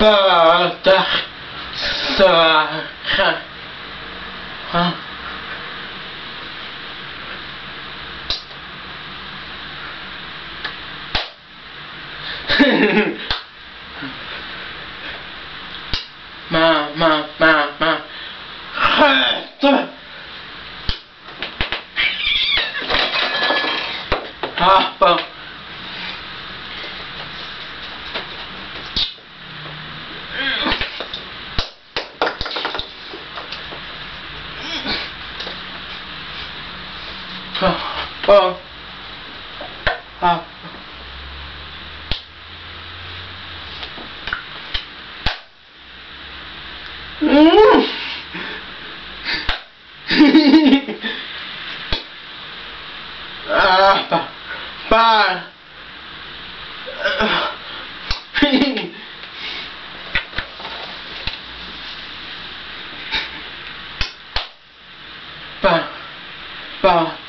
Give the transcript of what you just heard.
باتخ ساخ ما ما ما ما. خط ها Bom. Ah. Mm. ah, pa, pa. pa, pa.